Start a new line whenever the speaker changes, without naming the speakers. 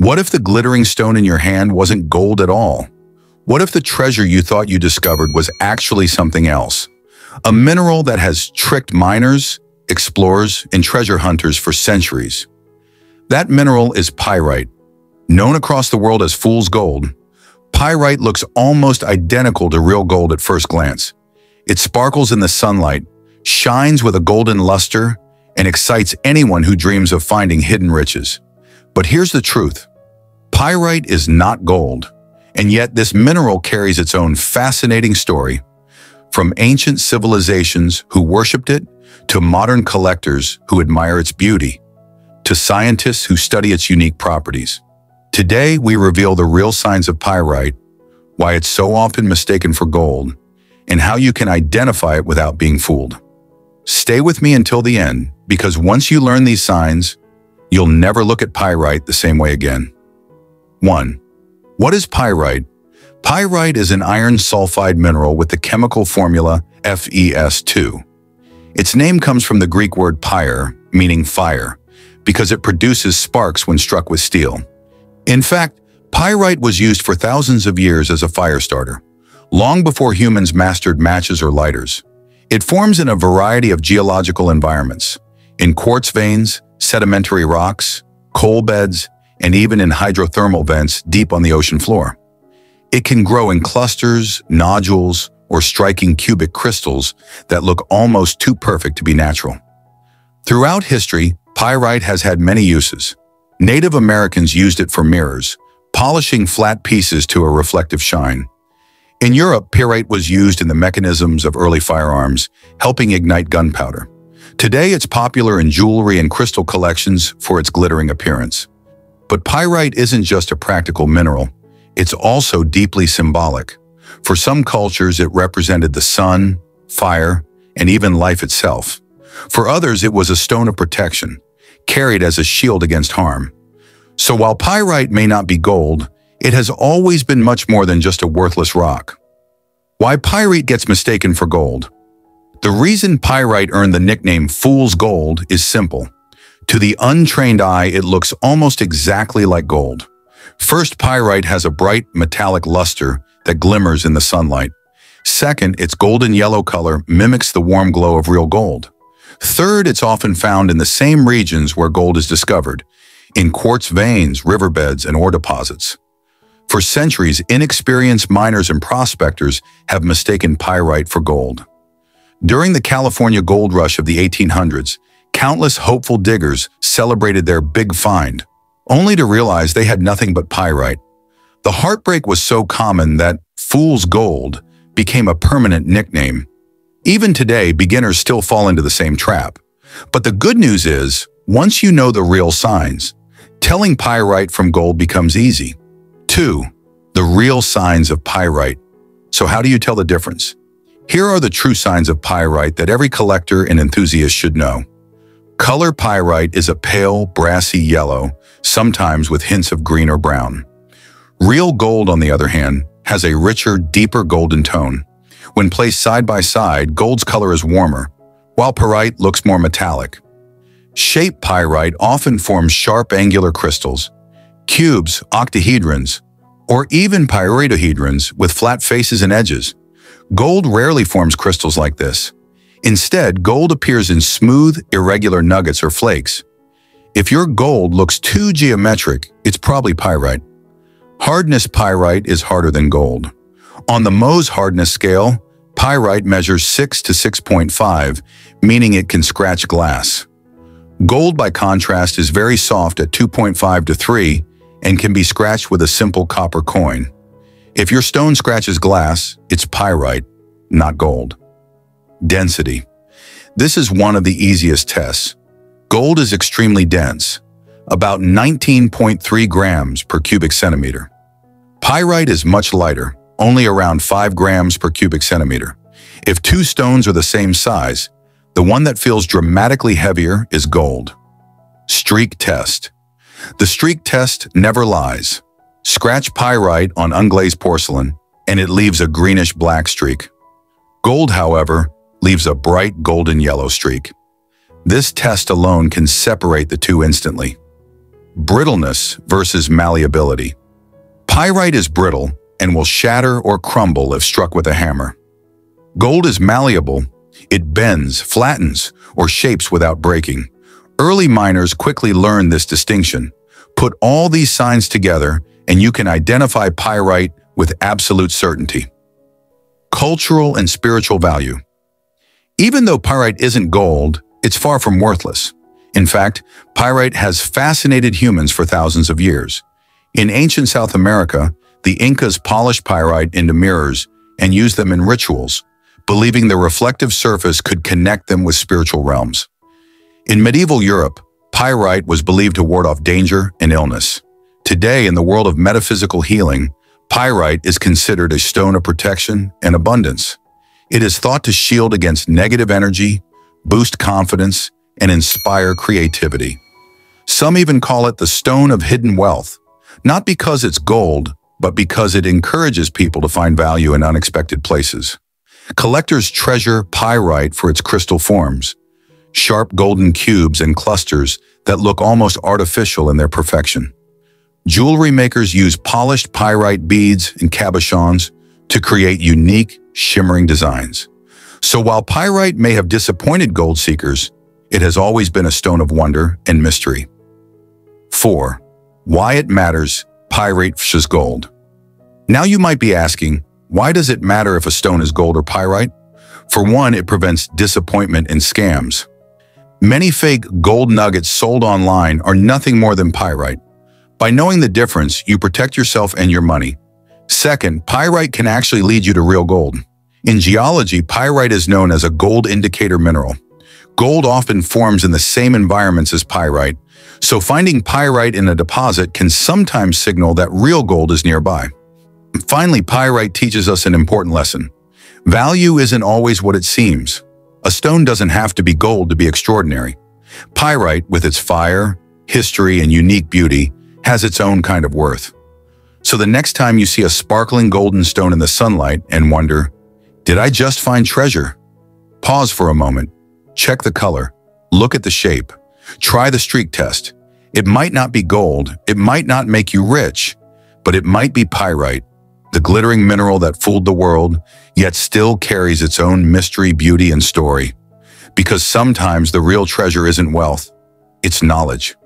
What if the glittering stone in your hand wasn't gold at all? What if the treasure you thought you discovered was actually something else? A mineral that has tricked miners, explorers, and treasure hunters for centuries. That mineral is pyrite. Known across the world as fool's gold, pyrite looks almost identical to real gold at first glance. It sparkles in the sunlight, shines with a golden luster, and excites anyone who dreams of finding hidden riches. But here's the truth. Pyrite is not gold, and yet this mineral carries its own fascinating story. From ancient civilizations who worshipped it, to modern collectors who admire its beauty, to scientists who study its unique properties. Today, we reveal the real signs of pyrite, why it's so often mistaken for gold, and how you can identify it without being fooled. Stay with me until the end, because once you learn these signs, you'll never look at pyrite the same way again. 1. What is pyrite? Pyrite is an iron sulfide mineral with the chemical formula FeS2. Its name comes from the Greek word pyre, meaning fire, because it produces sparks when struck with steel. In fact, pyrite was used for thousands of years as a fire starter, long before humans mastered matches or lighters. It forms in a variety of geological environments, in quartz veins, sedimentary rocks, coal beds, and even in hydrothermal vents deep on the ocean floor. It can grow in clusters, nodules, or striking cubic crystals that look almost too perfect to be natural. Throughout history, pyrite has had many uses. Native Americans used it for mirrors, polishing flat pieces to a reflective shine. In Europe, pyrite was used in the mechanisms of early firearms, helping ignite gunpowder. Today, it's popular in jewelry and crystal collections for its glittering appearance. But pyrite isn't just a practical mineral, it's also deeply symbolic. For some cultures, it represented the sun, fire, and even life itself. For others, it was a stone of protection, carried as a shield against harm. So while pyrite may not be gold, it has always been much more than just a worthless rock. Why pyrite gets mistaken for gold? The reason pyrite earned the nickname Fool's Gold is simple. To the untrained eye, it looks almost exactly like gold. First, pyrite has a bright metallic luster that glimmers in the sunlight. Second, its golden yellow color mimics the warm glow of real gold. Third, it's often found in the same regions where gold is discovered, in quartz veins, riverbeds, and ore deposits. For centuries, inexperienced miners and prospectors have mistaken pyrite for gold. During the California gold rush of the 1800s, Countless hopeful diggers celebrated their big find, only to realize they had nothing but pyrite. The heartbreak was so common that fool's gold became a permanent nickname. Even today, beginners still fall into the same trap. But the good news is, once you know the real signs, telling pyrite from gold becomes easy. 2. The real signs of pyrite. So how do you tell the difference? Here are the true signs of pyrite that every collector and enthusiast should know. Color pyrite is a pale, brassy yellow, sometimes with hints of green or brown. Real gold, on the other hand, has a richer, deeper golden tone. When placed side by side, gold's color is warmer, while pyrite looks more metallic. Shape pyrite often forms sharp angular crystals, cubes, octahedrons, or even pyritohedrons with flat faces and edges. Gold rarely forms crystals like this. Instead, gold appears in smooth, irregular nuggets or flakes. If your gold looks too geometric, it's probably pyrite. Hardness pyrite is harder than gold. On the Mohs hardness scale, pyrite measures 6 to 6.5, meaning it can scratch glass. Gold, by contrast, is very soft at 2.5 to 3 and can be scratched with a simple copper coin. If your stone scratches glass, it's pyrite, not gold. Density. This is one of the easiest tests. Gold is extremely dense, about 19.3 grams per cubic centimeter. Pyrite is much lighter, only around 5 grams per cubic centimeter. If two stones are the same size, the one that feels dramatically heavier is gold. Streak test. The streak test never lies. Scratch pyrite on unglazed porcelain, and it leaves a greenish-black streak. Gold, however, leaves a bright golden yellow streak. This test alone can separate the two instantly. brittleness versus malleability. Pyrite is brittle and will shatter or crumble if struck with a hammer. Gold is malleable. It bends, flattens, or shapes without breaking. Early miners quickly learned this distinction. Put all these signs together and you can identify pyrite with absolute certainty. Cultural and spiritual value. Even though pyrite isn't gold, it's far from worthless. In fact, pyrite has fascinated humans for thousands of years. In ancient South America, the Incas polished pyrite into mirrors and used them in rituals, believing the reflective surface could connect them with spiritual realms. In medieval Europe, pyrite was believed to ward off danger and illness. Today, in the world of metaphysical healing, pyrite is considered a stone of protection and abundance. It is thought to shield against negative energy, boost confidence, and inspire creativity. Some even call it the stone of hidden wealth, not because it's gold, but because it encourages people to find value in unexpected places. Collectors treasure pyrite for its crystal forms, sharp golden cubes and clusters that look almost artificial in their perfection. Jewelry makers use polished pyrite beads and cabochons to create unique, shimmering designs. So while pyrite may have disappointed gold seekers, it has always been a stone of wonder and mystery. 4. Why it matters, pyrite versus gold. Now you might be asking, why does it matter if a stone is gold or pyrite? For one, it prevents disappointment and scams. Many fake gold nuggets sold online are nothing more than pyrite. By knowing the difference, you protect yourself and your money. Second, pyrite can actually lead you to real gold. In geology, pyrite is known as a gold indicator mineral. Gold often forms in the same environments as pyrite, so finding pyrite in a deposit can sometimes signal that real gold is nearby. Finally, pyrite teaches us an important lesson. Value isn't always what it seems. A stone doesn't have to be gold to be extraordinary. Pyrite, with its fire, history, and unique beauty, has its own kind of worth. So the next time you see a sparkling golden stone in the sunlight and wonder, did I just find treasure? Pause for a moment Check the color. Look at the shape. Try the streak test. It might not be gold, it might not make you rich, but it might be pyrite, the glittering mineral that fooled the world, yet still carries its own mystery, beauty, and story. Because sometimes the real treasure isn't wealth, it's knowledge.